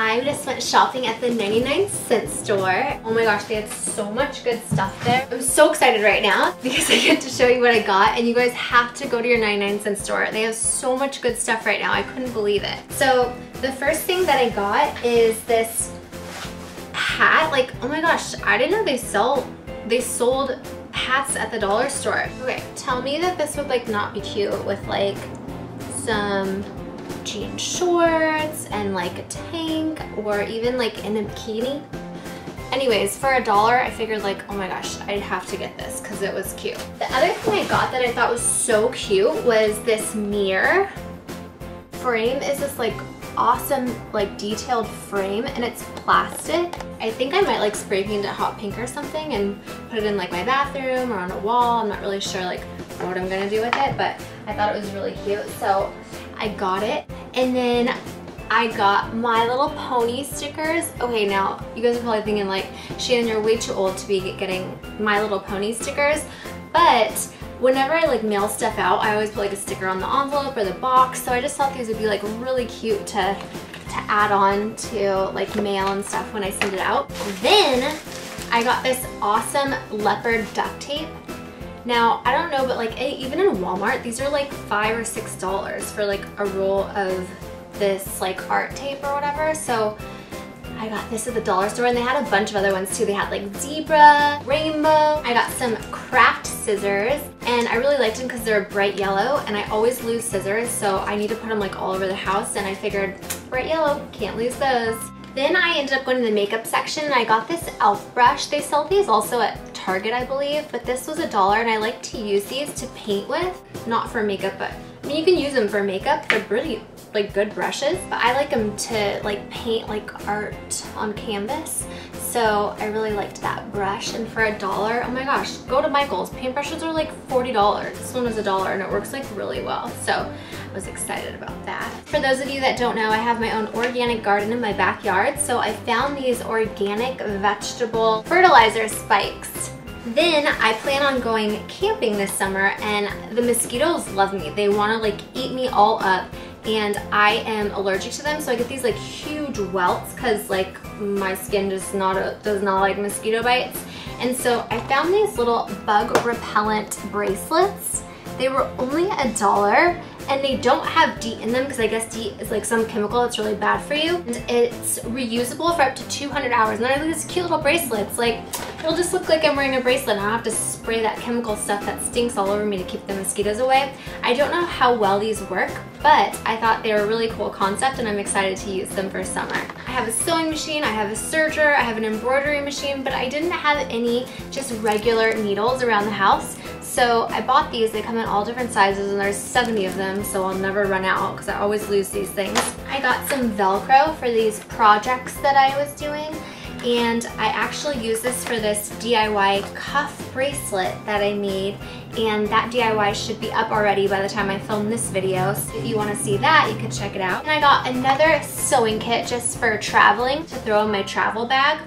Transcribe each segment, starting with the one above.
I just went shopping at the 99 cent store. Oh my gosh, they had so much good stuff there. I'm so excited right now because I get to show you what I got and you guys have to go to your 99 cent store. They have so much good stuff right now. I couldn't believe it. So the first thing that I got is this hat. Like, oh my gosh, I didn't know they sell, they sold hats at the dollar store. Okay, tell me that this would like not be cute with like some jean shorts and like a tank or even like in a bikini. Anyways, for a dollar, I figured like, oh my gosh, I'd have to get this because it was cute. The other thing I got that I thought was so cute was this mirror. Frame is this like awesome like detailed frame and it's plastic. I think I might like spray paint it hot pink or something and put it in like my bathroom or on a wall. I'm not really sure like what I'm gonna do with it, but I thought it was really cute. So I got it. And then I got My Little Pony stickers. Okay, now you guys are probably thinking like, Channon, you're way too old to be getting My Little Pony stickers. But whenever I like mail stuff out, I always put like a sticker on the envelope or the box. So I just thought these would be like really cute to, to add on to like mail and stuff when I send it out. Then I got this awesome leopard duct tape. Now, I don't know, but like eh, even in Walmart, these are like five or six dollars for like a roll of this like art tape or whatever. So I got this at the dollar store and they had a bunch of other ones too. They had like zebra, rainbow. I got some craft scissors and I really liked them because they're bright yellow and I always lose scissors so I need to put them like all over the house and I figured bright yellow, can't lose those. Then I ended up going to the makeup section and I got this e.l.f. brush. They sell these also at Target, I believe, but this was a dollar and I like to use these to paint with, not for makeup, but I mean, you can use them for makeup. They're really like good brushes, but I like them to like paint like art on canvas. So I really liked that brush. And for a dollar, oh my gosh, go to Michael's. Paintbrushes are like $40. This one was a dollar and it works like really well. So I was excited about that. For those of you that don't know, I have my own organic garden in my backyard. So I found these organic vegetable fertilizer spikes. Then I plan on going camping this summer and the mosquitoes love me. They want to like eat me all up and I am allergic to them so I get these like huge welts because like my skin just not a, does not like mosquito bites and so I found these little bug repellent bracelets they were only a dollar and they don't have DEET in them because I guess DEET is like some chemical that's really bad for you. And it's reusable for up to 200 hours. And they're like these cute little bracelets. Like, it'll just look like I'm wearing a bracelet and I don't have to spray that chemical stuff that stinks all over me to keep the mosquitoes away. I don't know how well these work, but I thought they were a really cool concept and I'm excited to use them for summer. I have a sewing machine, I have a serger, I have an embroidery machine, but I didn't have any just regular needles around the house. So I bought these, they come in all different sizes and there's 70 of them so I'll never run out because I always lose these things. I got some Velcro for these projects that I was doing and I actually use this for this DIY cuff bracelet that I made and that DIY should be up already by the time I film this video. So if you want to see that, you can check it out. And I got another sewing kit just for traveling to throw in my travel bag.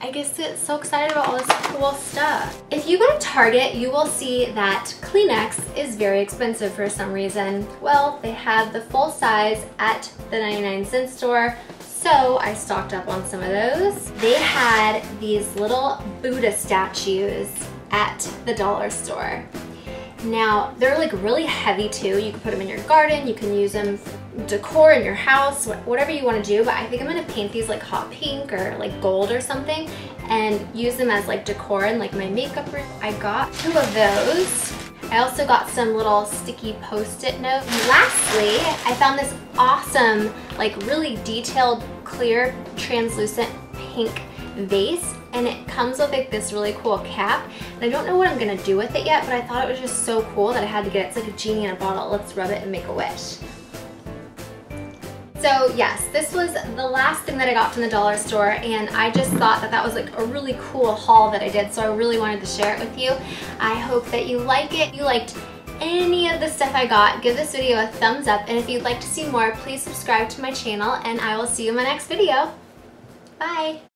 I just get so excited about all this cool stuff. If you go to Target, you will see that Kleenex is very expensive for some reason. Well, they have the full size at the 99 cent store, so I stocked up on some of those. They had these little Buddha statues at the dollar store. Now, they're like really heavy too. You can put them in your garden, you can use them decor in your house, whatever you want to do, but I think I'm going to paint these like hot pink or like gold or something and use them as like decor in like my makeup room. I got two of those. I also got some little sticky post-it notes. Lastly, I found this awesome, like really detailed, clear, translucent pink vase and it comes with like this really cool cap and I don't know what I'm gonna do with it yet but I thought it was just so cool that I had to get it. It's like a genie in a bottle. Let's rub it and make a wish. So yes, this was the last thing that I got from the dollar store and I just thought that that was like a really cool haul that I did so I really wanted to share it with you. I hope that you like it. If you liked any of the stuff I got, give this video a thumbs up and if you'd like to see more, please subscribe to my channel and I will see you in my next video. Bye!